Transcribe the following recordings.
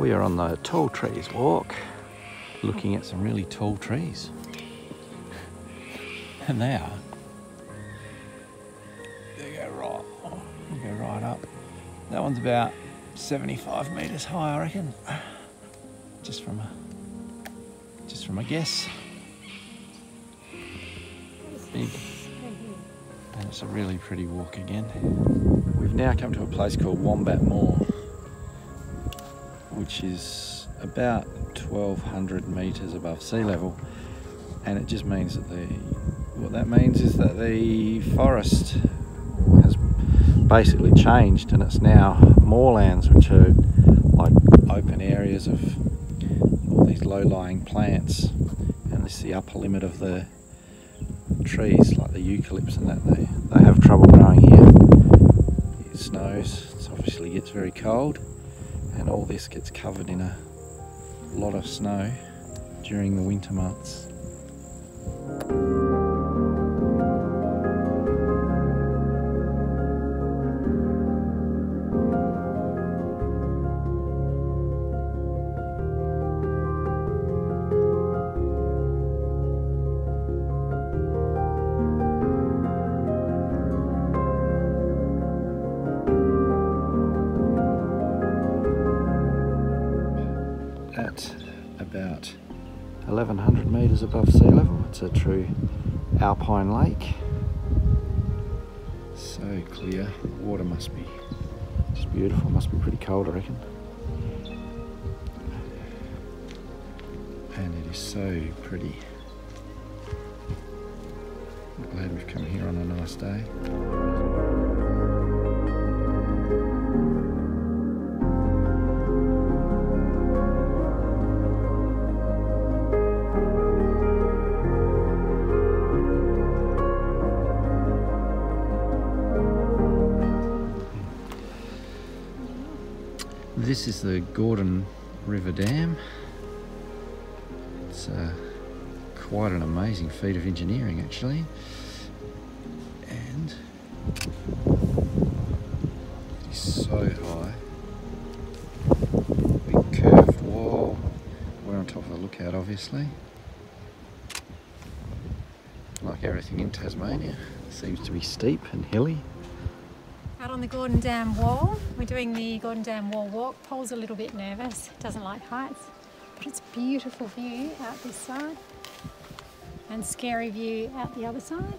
We are on the Tall Trees Walk, looking at some really tall trees. And they are. They go right, they go right up. That one's about 75 metres high, I reckon. Just from a, just from a guess. Big. And it's a really pretty walk again. We've now come to a place called Wombat Moor, which is about 1200 metres above sea level. And it just means that the, what that means is that the forest has basically changed and it's now moorlands, which are like open areas of all these low-lying plants. And this is the upper limit of the trees like the eucalypts and that they, they have trouble growing here. It snows, it obviously gets very cold and all this gets covered in a lot of snow during the winter months. About 1100 metres above sea level. It's a true alpine lake. So clear, the water must be just beautiful, must be pretty cold I reckon. And it is so pretty. I'm glad we've come here on a nice day. This is the Gordon River Dam. It's uh, quite an amazing feat of engineering actually. And it's so high. Big curved wall. We're on top of the lookout obviously. Like everything in Tasmania, it seems to be steep and hilly. Out on the Gordon Dam wall, we're doing the Gordon Dam wall walk. Paul's a little bit nervous, doesn't like heights, but it's a beautiful view out this side and scary view out the other side.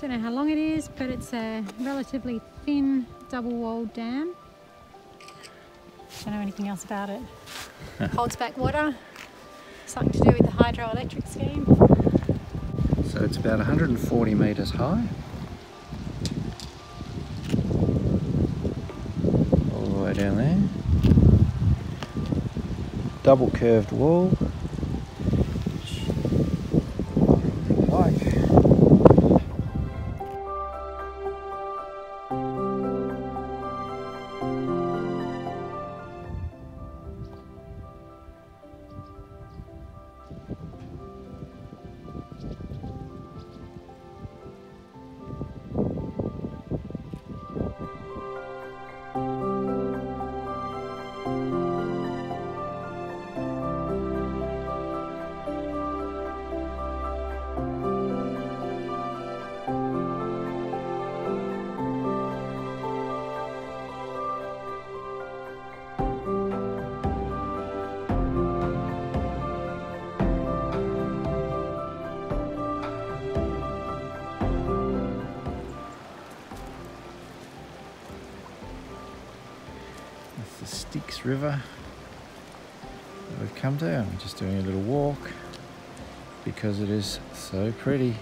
Don't know how long it is, but it's a relatively thin double walled dam. Don't know anything else about it. Holds back water, something to do with the hydroelectric scheme. So it's about 140 metres high. All the way down there. Double curved wall. River that we've come to. I'm just doing a little walk because it is so pretty.